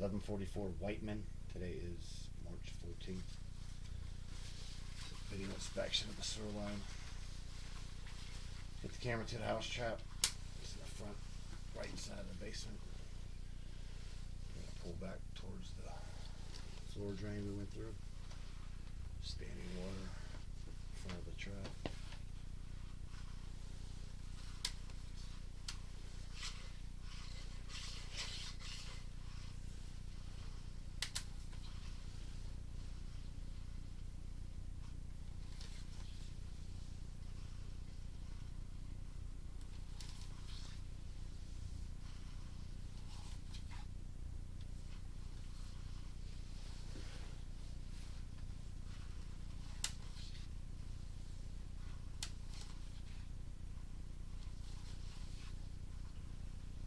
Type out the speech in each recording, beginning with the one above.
1144 Whiteman. Today is March 14th. Video inspection of the sewer line. Get the camera to the house trap. It's in the front right side of the basement. Pull back towards the sewer drain we went through. Standing water in front of the trap.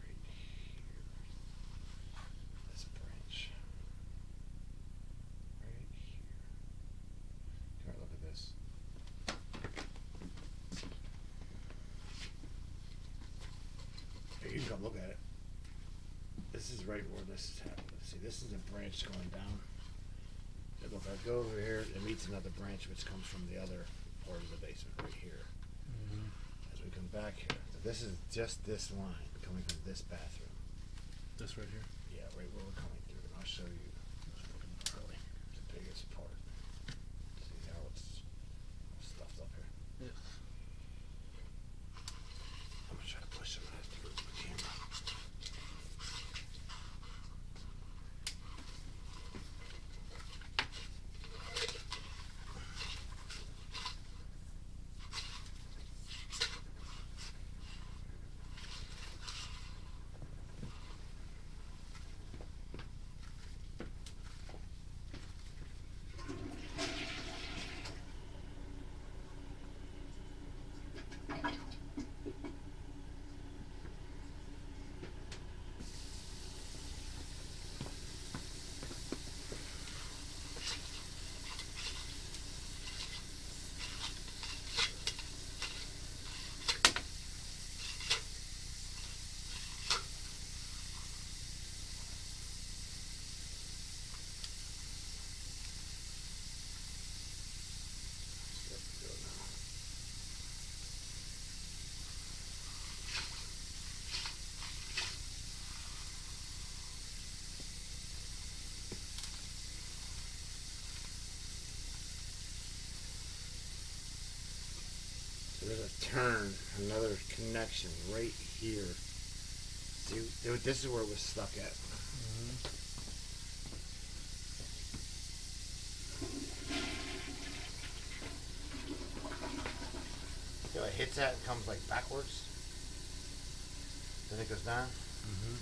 right here. This branch. Right here. Come here, look at this. Here, you can come look at it. This is right where this is happening. See, this is a branch going down. And If I go over here, it meets another branch which comes from the other part of the basement right here mm-hmm. as we come back here. So this is just this line coming from this bathroom. This right here. Yeah, right where we're coming through, and I'll show you really the biggest part. See how it's stuffed up here. Yes. I'm gonna try to push some of that through the camera. Start to go now. So there's a turn, another connection right here. See, this is where it was stuck at. You know, it hits that and comes like backwards. Then it goes down. Mm-hmm.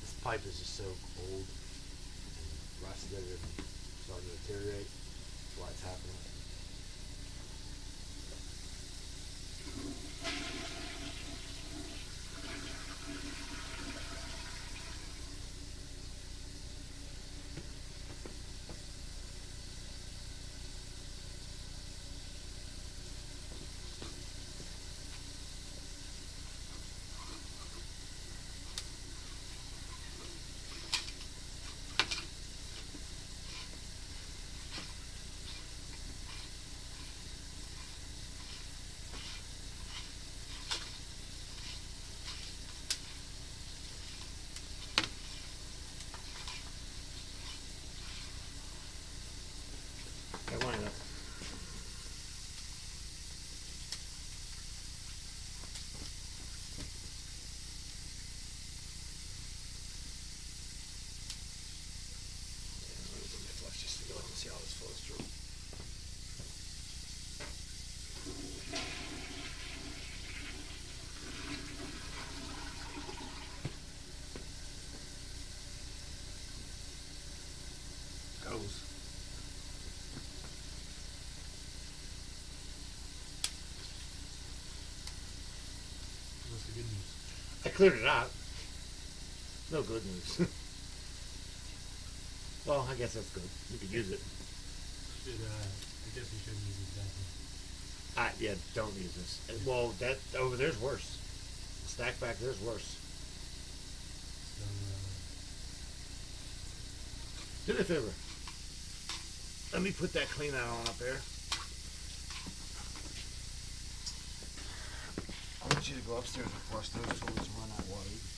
This pipe is just so old and rusted and starting to deteriorate. That's why it's happening. I want it. Yeah, let me get my flush just to go and see how this flows through. Goes. What's the good news? I cleared it out. No good news. well, I guess that's good. You could use it. Should uh, I guess we shouldn't use it exactly. Ah, yeah, don't use this. Uh, Well, that over there's worse. Stack back there's worse. So, uh, Do me a favor. Let me put that clean out on up there. I want you to go upstairs and flush those and run that water.